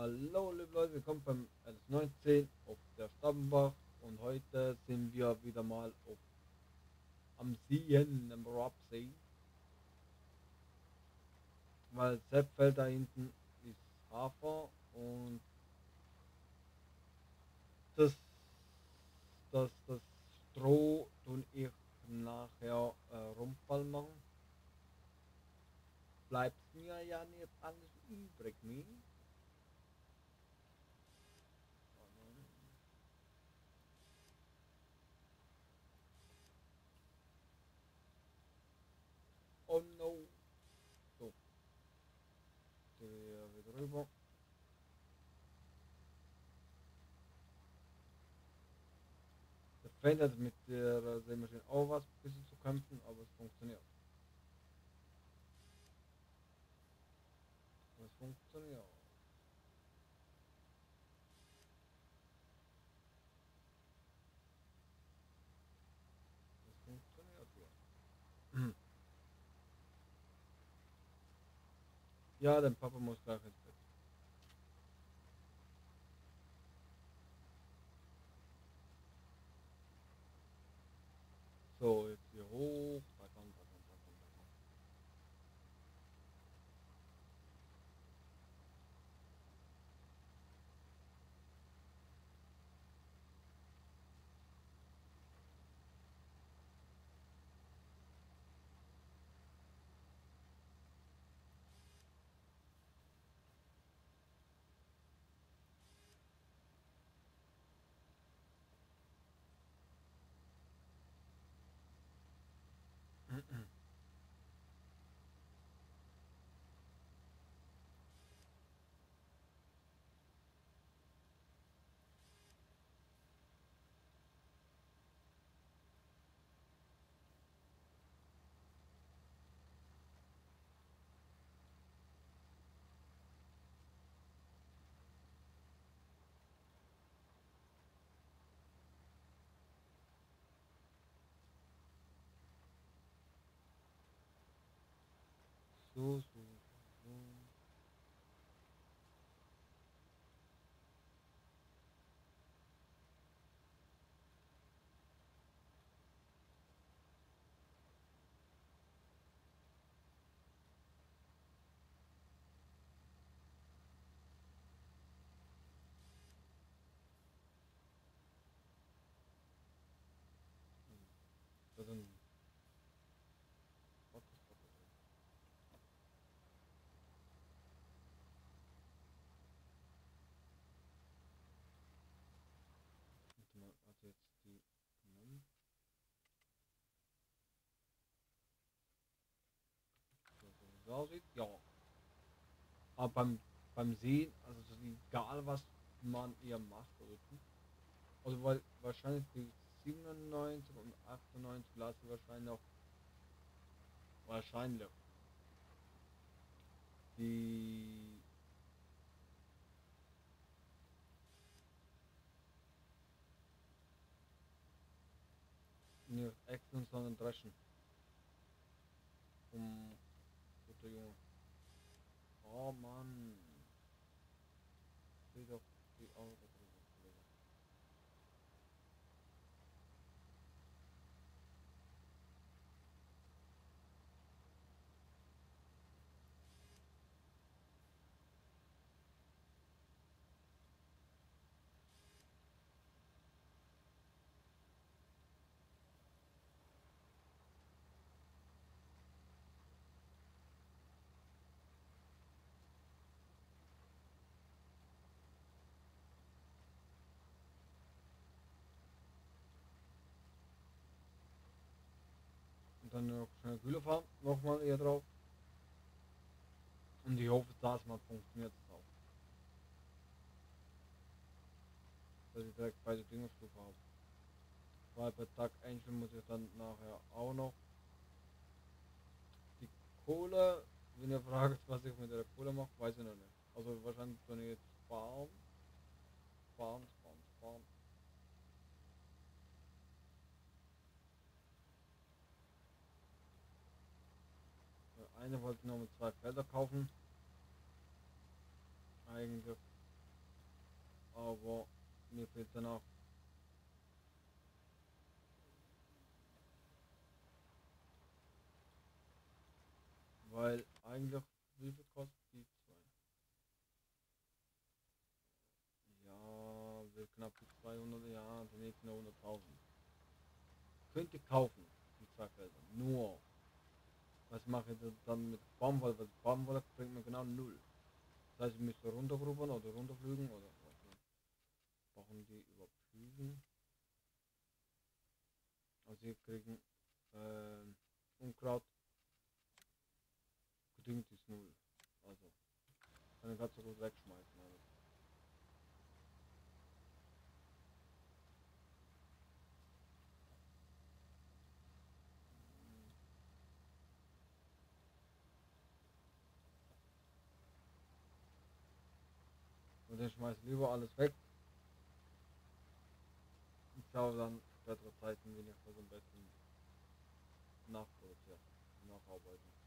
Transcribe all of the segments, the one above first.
Hallo liebe Leute, willkommen beim LS19 auf der Stammbach und heute sind wir wieder mal auf, am Seen, am Robsee. Weil Seppfeld da hinten ist Hafer und das, das, das Stroh tun ich nachher äh, Rumpal machen. Bleibt mir ja nicht alles übrig, ne? Oh no. So. Rüber. Der Fan hat mit der Sämaschine auch was ein bisschen zu kämpfen, aber es funktioniert. Es funktioniert. Es funktioniert ja. Ja, dein Papa muss gleich ins Bett. So, jetzt hier hoch. So, so, so. So, dann. Was ist das? Warte mal, also jetzt die. Moment. Es aussieht, ja. Aber beim, beim Sehen, also es ist egal was man eher macht oder tut. Also weil wahrscheinlich die 97 und 98 lasse wahrscheinlich auch wahrscheinlich die nicht Echsen, sondern Dreschen. Um 对呀，好嘛。Und dann noch schnell Kühler fahren, nochmal eher drauf. Und ich hoffe, dass mal funktioniert es auch. Dass ich direkt beide Düngerstufe habe. Weil bei Tag einstellen muss ich dann nachher auch noch die Kohle, wenn ihr fragt, was ich mit der Kohle mache, weiß ich noch nicht. Also wahrscheinlich wenn ich jetzt sparen, sparen, sparen, sparen. Eine wollte noch mit zwei Felder kaufen. Eigentlich aber mir fehlt danach. Weil eigentlich, wie viel kostet die zwei? Ja, will knapp die 200, ja, die nächsten 100.000. Könnte kaufen, die zwei Felder. Nur, was mache ich dann mit Baumwolle? Weil Baumwolle bringt mir genau null. Das heißt, ich müsste runtergrubbern oder runterflügen oder was. Brauchen die überflügen? Also hier kriegen äh, Unkraut gedüngt ist null. Also kann ich grad so gut wegschmeißen. Also. Und dann schmeiß lieber alles weg. Und schaue dann spätere Zeiten, wenn ich das am besten nachproduziert, nacharbeiten.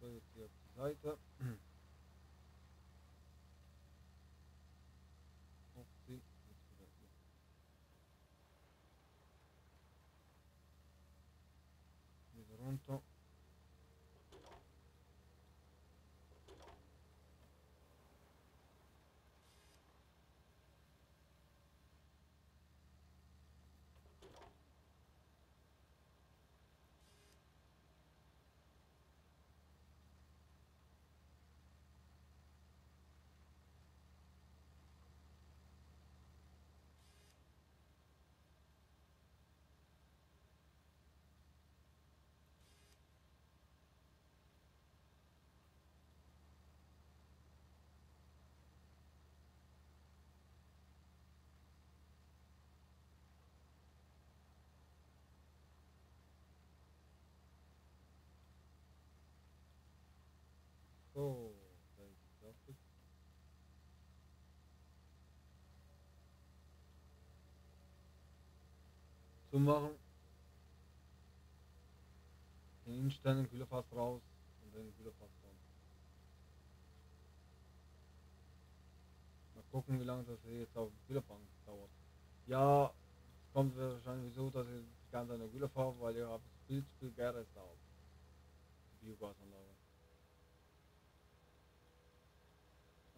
So, jetzt hier auf So, da ist es fertig. Zu machen. Den Innenstein Kühlerfass raus und den Kühlerfass raus. Mal gucken, wie lange das jetzt auf dem Kühlerbank dauert. Ja, kommt wahrscheinlich so, dass ich die ganze Zeit eine Kühler fahre, weil ich habe viel zu viel Gäres da. Die Biogasanlage.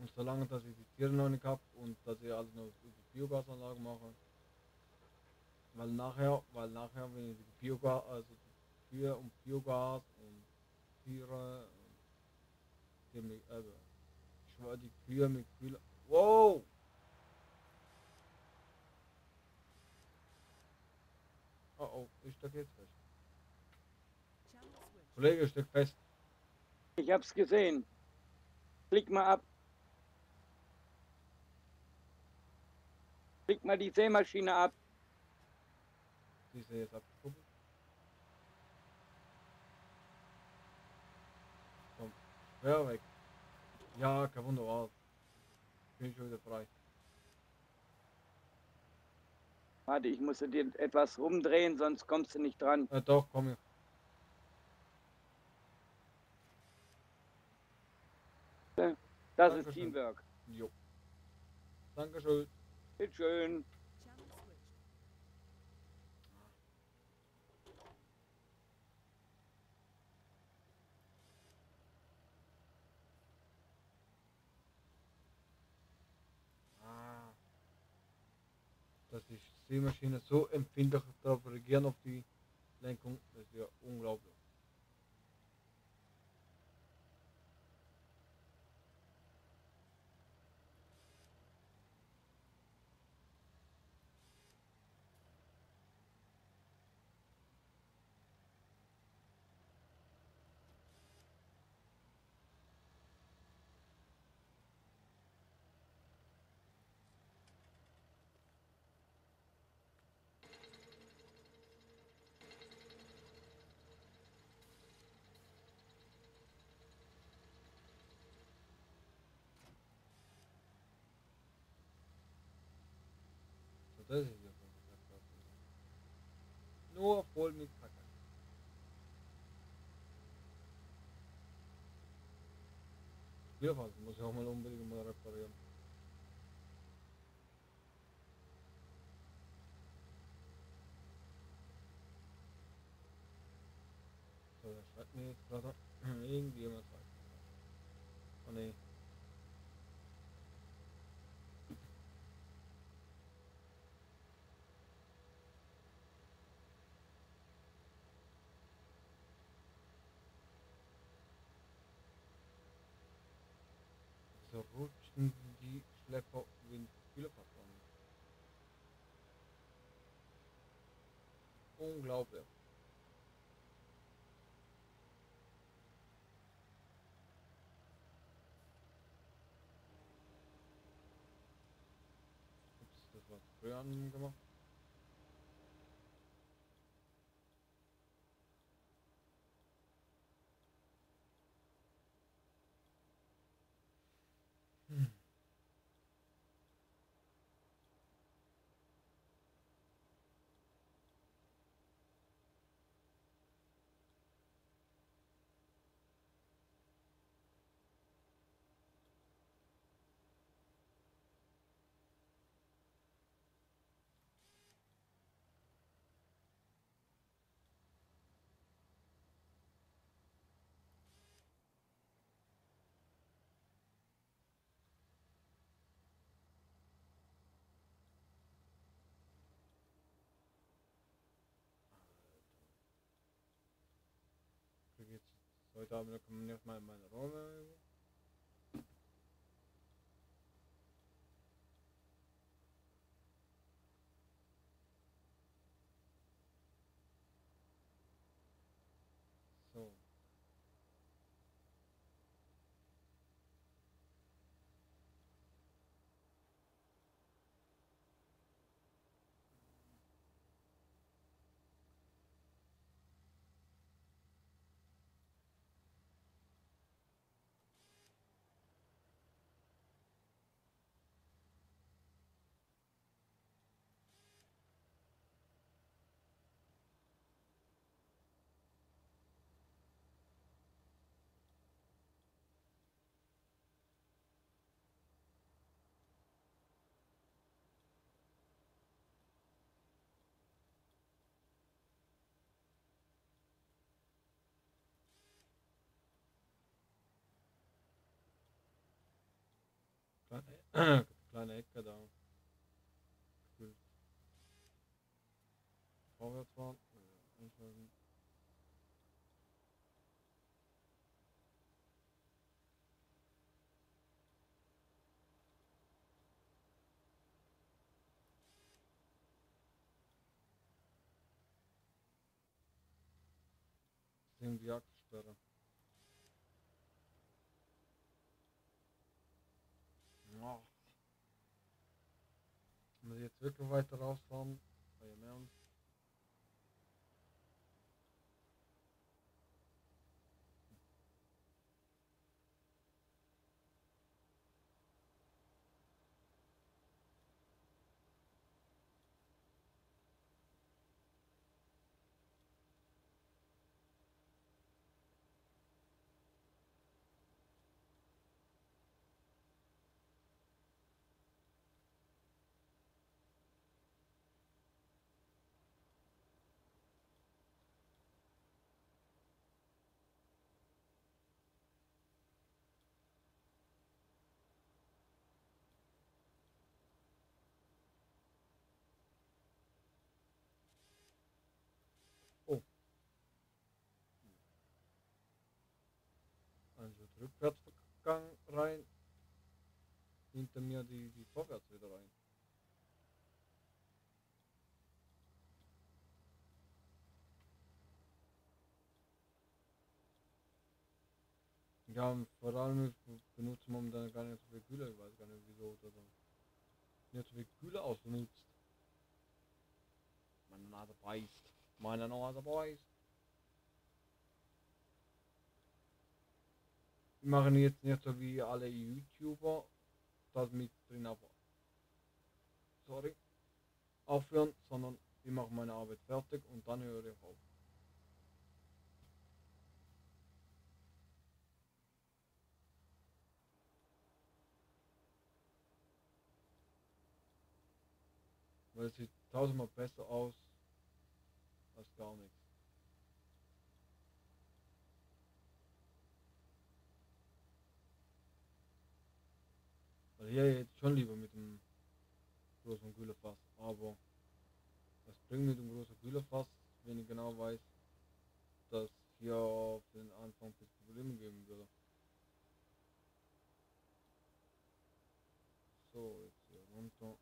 Und solange dass ich die Tiere noch nicht habe und dass ich alles noch über die Biogasanlage mache, weil nachher, weil nachher, wenn ich die Biogas, also die Kühe und Biogas und Tiere und die also, ich schwör die Kühe mit Kühe. Wow! Oh oh, ich stecke jetzt fest. Kollege, steck fest. Ich hab's gesehen. Klick mal ab. Klick mal die Sämaschine ab. Die ist ja jetzt abgekuppelt. Komm, ja weg. Ja, kein Wunder, bin ich schon wieder frei. Warte, ich muss dir etwas rumdrehen, sonst kommst du nicht dran. Äh, doch, komm ich. Das Dankeschön. ist Teamwork. Jo. Dankeschön. Bitte schön. Channel switched. Ah. Dass die Seemaschine so empfindlich darauf reagieren auf die Lenkung, das ist ja unglaublich. Nur voll mit Kacke. Spielphase muss ich auch mal unbedingt mal reparieren. So, da schreibt mir jetzt gerade irgendjemand was. Oh ne. So rutschen die Schlepper wie ein Spielerkarton. Unglaublich. Das war früher angemacht. Hm. kriege jetzt heute Abend kommen erstmal in meine Rolle. So. Kleine, Ecke da. Gefühlt. Vorwärts fahren. die Jagdsperre. Ja. Muss ich jetzt wirklich weiter rausfahren? Ihrem Ernst? Also Rückwärtsgang rein. Hinter mir die, die vorwärts wieder rein. Ja, vor allem ich benutze momentan gar nicht so viel Gülle, ich weiß gar nicht wieso oder so. Nicht so viel Gülle ausbenutzt. Meine Nase beißt. Meine Nase beißt. Die machen jetzt nicht so wie alle YouTuber das mit drin, aber sorry. aufhören, sondern ich mache meine Arbeit fertig und dann höre ich auf. Weil es sieht tausendmal besser aus als gar nichts. Weil hier jetzt schon lieber mit dem großen Kühlerfass, aber was bringt mit dem großen Kühlerfass, wenn ich genau weiß, dass hier auf den Anfang viel Probleme geben würde. So, jetzt hier runter.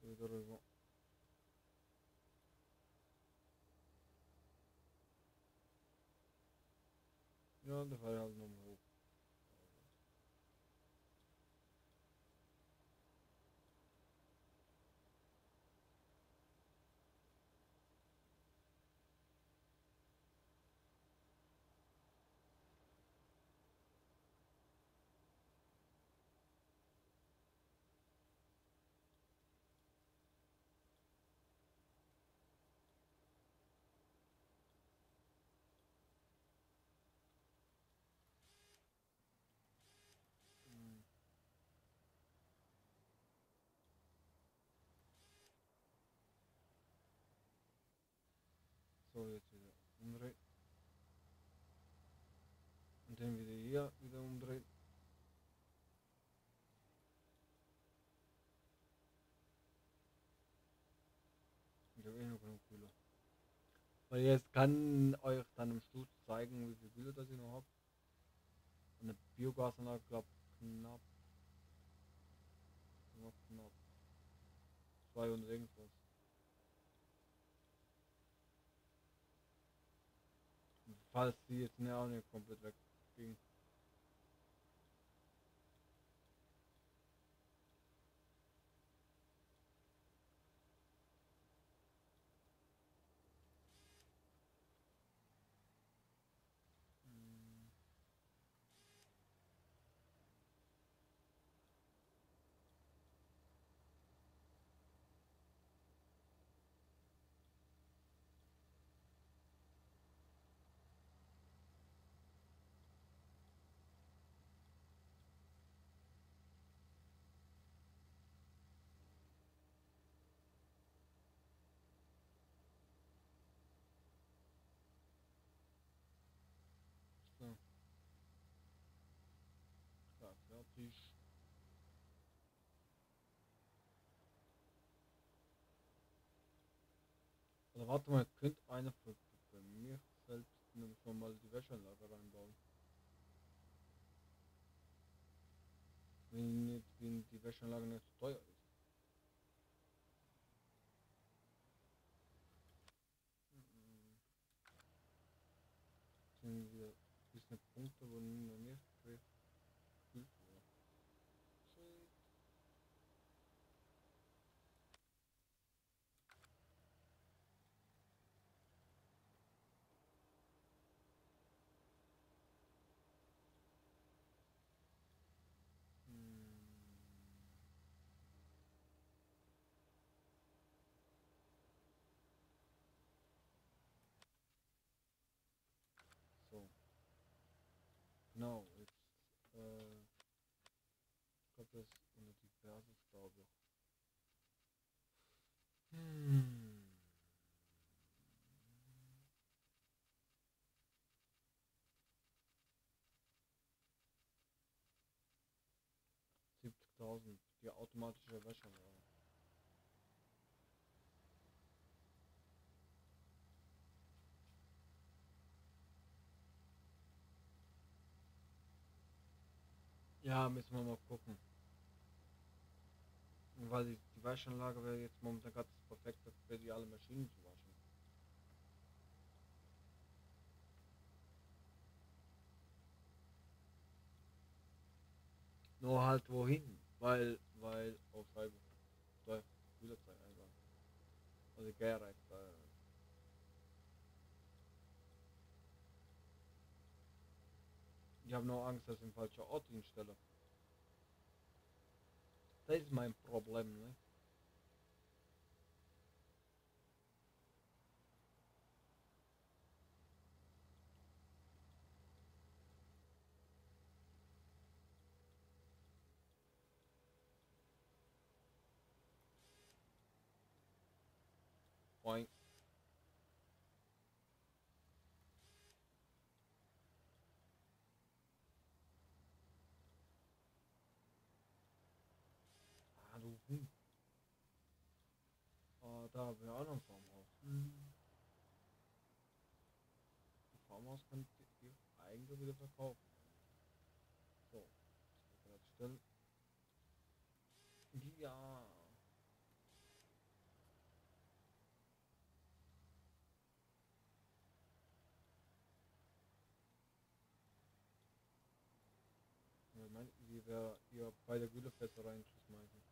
Wieder rüber. Ja, da fahre ich halt nochmal So, jetzt wieder umdrehen. Und dann wieder hier wieder umdrehen. Ich habe eh noch genug Kühler. Weil jetzt kann euch dann am Schluss zeigen, wie viel Kühler das ich noch habe. Eine Biogasanlage, glaube knapp. Noch knapp. 200 irgendwas. Die jetzt ne, auch nicht komplett wegging. Hm. So. Fertig. Oder warte mal, könnte einer für, für mich selbst nämlich mal die Wäscheanlage reinbauen. Wenn, wenn die Wäscheanlage nicht zu teuer ist. Mhm. Sind wir bis eine Punkte, wo noch nicht gekriegt gekühlt wurde. Shit. Hm. So. Genau, jetzt, äh, ist unter diverse Staube. Hm. Siebzigtausend, die automatische Wäscheanlage. Ja, müssen wir mal gucken. Weil die, die Waschanlage wäre jetzt momentan gerade das perfekte für die alle Maschinen zu waschen. Nur halt wohin? Weil, weil, oh Scheibe. Da, Wiederzeit eingang. Also äh, Ich habe nur Angst, dass ich den falschen Ort hinstelle. Das ist mein Problem, ne? Huhn. Ah, da haben wir auch noch ein Farmhaus. Hm. Das Farmhaus könnt ihr eigentlich wieder verkaufen. So, das still. Ja. Meine, wie wir hier bei der Güllefässer reinschmeißen.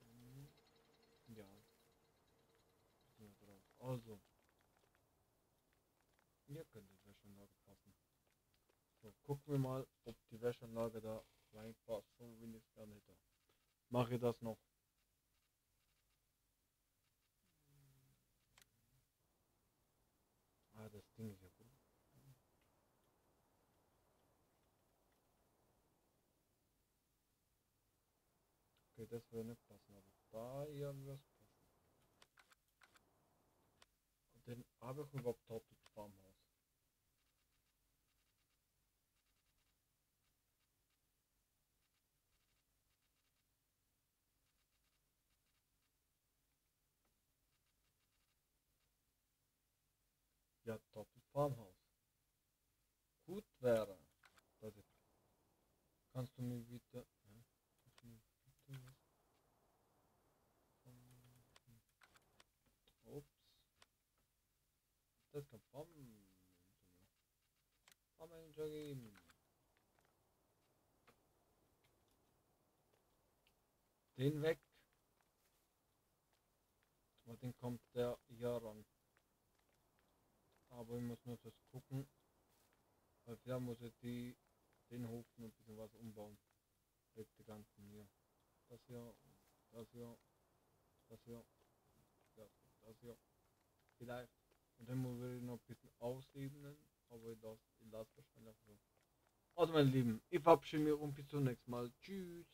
Mhm. Ja. Ja, drauf. Also. Hier könnte die Wäscheanlage passen. So, gucken wir mal, ob die Wäscheanlage da reinpasst, so wie ich es gerne hätte. Mache das noch. Ah, das Ding ist ja gut. Okay, das würde nicht passen, aber da hier würde es passen. Und dann habe ich überhaupt dort das Farmhaus. Ja, dort das Farmhaus. Gut wäre. Warte. Kannst du mir bitte. Ja, kannst du mir bitte was Ups. Das kann Farm. Farmmanager geben. Den weg. Und den kommt der hier ran. Aber ich muss nur das gucken. Weil der muss ich die, den Hof noch ein bisschen was umbauen. Mit die ganzen hier. Das hier, das hier, das hier, das hier. Vielleicht. Und dann muss ich noch ein bisschen ausebnen. Aber ich lasse ich lass wahrscheinlich so. Also meine Lieben, ich verabschiede mich und bis zum nächsten Mal. Tschüss.